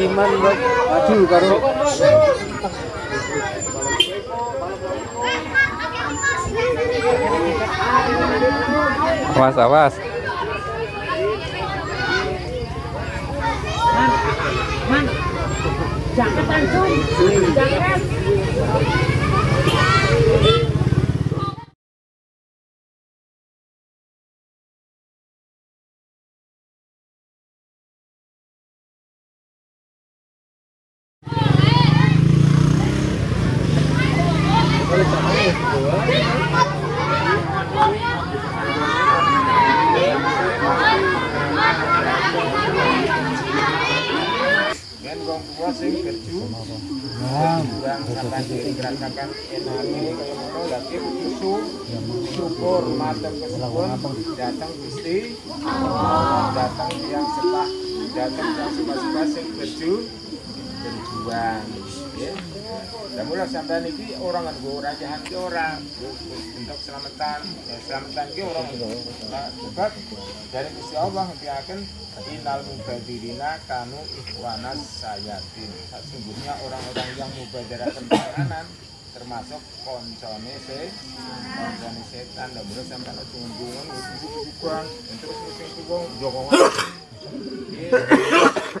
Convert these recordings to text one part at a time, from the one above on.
Iman maju karo Awas, awas. Jangan langsung, jangan. Kan wong tua sing kerju yang ngono lagi susu syukur kesuwun datang datang yang sepah datang yang sepah-sepah sing berjuang ya dan mulai sampean iki orang kan gue rajaan ki orang untuk selamatan ya, selamatan ki orang. Sebab dari Gusti Allah akan Inal mubadirina kanu ikhwanas sayatin. Sesungguhnya orang-orang yang mubadarakan makanan termasuk koncone se koncone setan. Dan bener sampai ada tunggungan bukan terus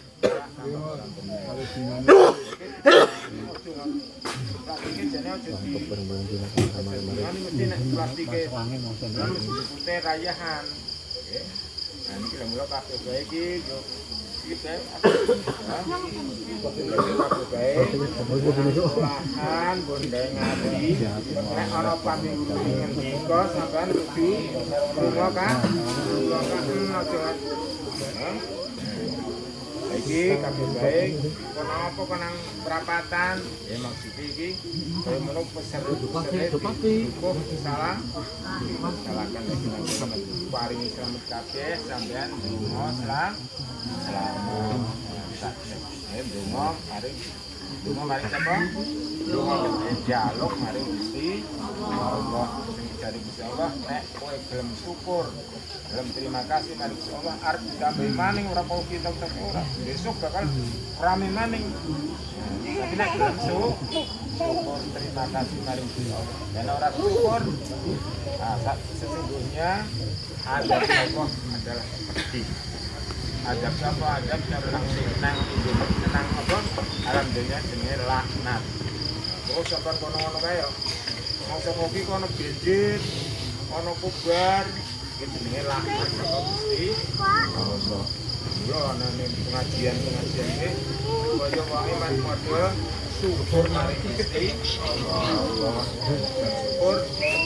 musim plastiknya rayahan Nah, ini kita mulai kabeh bae iki yo iki lahan bondai ngadi nek ana paminggu ngendika sampean kudu lunga kan lunga kan aja iki kabeh bae kono apa konang perapatan? Ya maksud iki kaya ngono peser dukuh salah. Salahkan selamat paringi selamat kabeh sampean donga selang selamat ya donga mari. Donga mari sapa donga. Jaluk mari Gusti Allah dari Gusti Allah nek kowe gelem syukur gelem terima kasih mari Gusti Allah arep ditambahi maning ora kau kita tetep ora. Besok bakal rame maning. Tapi nek gelem syukur terima kasih mari Gusti Allah. Dan orang syukur nah, sesungguhnya adab Allah adalah seperti. Adab apa adab yang nang nang nang apa? Alam dunia jenenge laknat. Terus sampean kono-kono yo masa kopi kono benjit kono kubar iki jenenge laknat saka Gusti Allah yo ana ning pengajian-pengajian iki kaya wae mas model syukur mari Gusti Allah syukur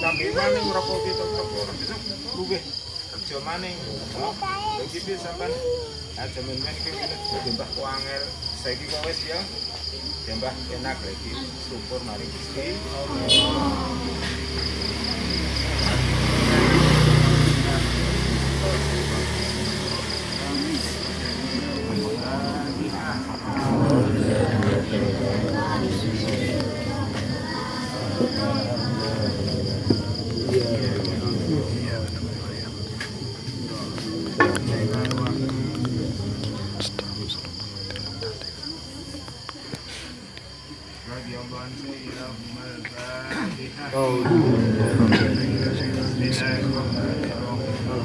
sampai mana ngerokok kita besok luwih kerja maning begitu sampai aja men-men iki jembah kuangel. Saiki kok wis ya. Jembah enak lagi syukur mari Gusti. Iya,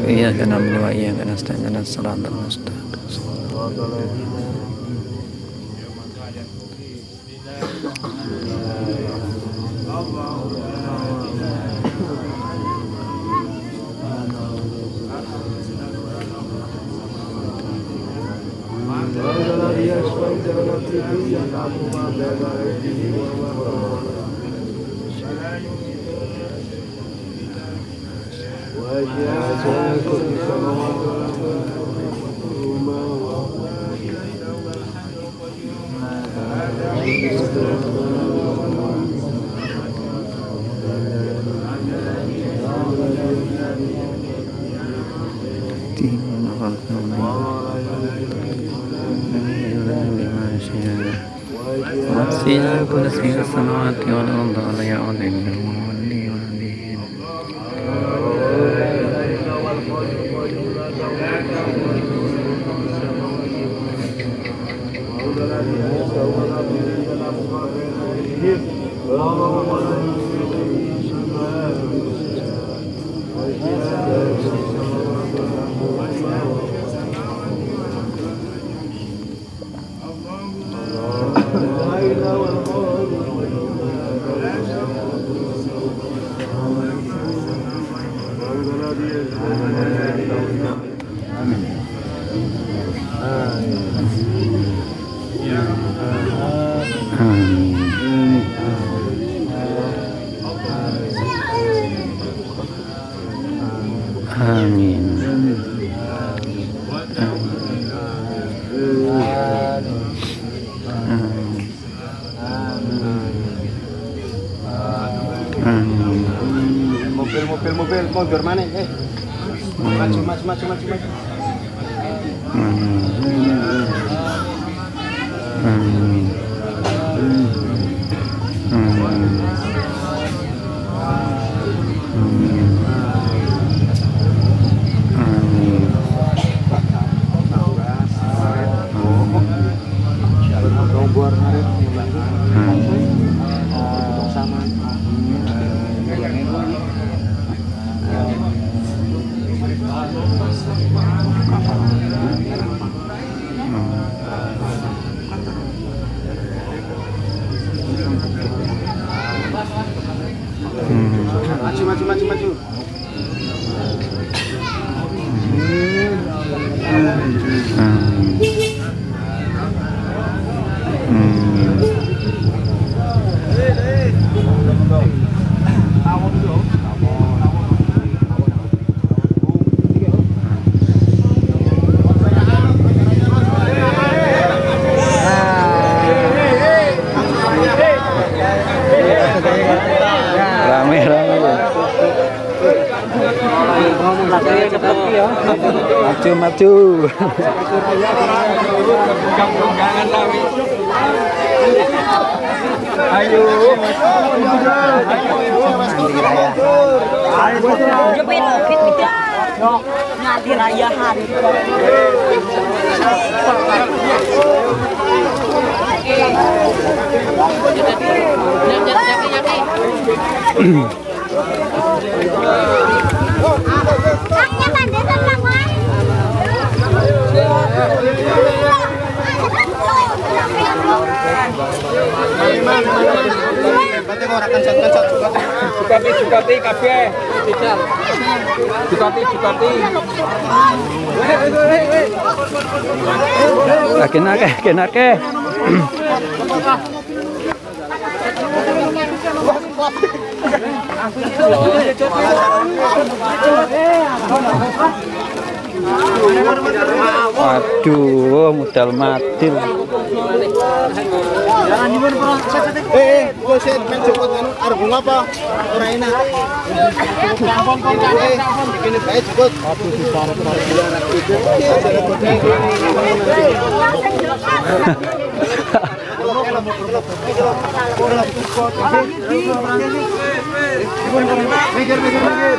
Iya, karena menyelam, iya, karena setengah, karena serangan, karena setengah. وسينا كل Amen. Mobil, mobil, mundur mana? Eh, maju, maju, maju, maju, maju. Amin. Rame rame. Maju maju. Nanti rayahan. Berarti Ducati, Ducati, kabeh. Akin akeh. Waduh, modal matil. Eh, eh, gue sih main jemput kan, ada bunga apa? Enak. Baik jemput. Mikir, mikir, mikir.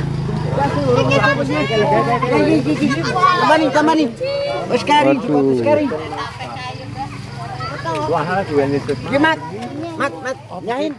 kari. Wah, dua ini. Mat, mat, mat, nyain.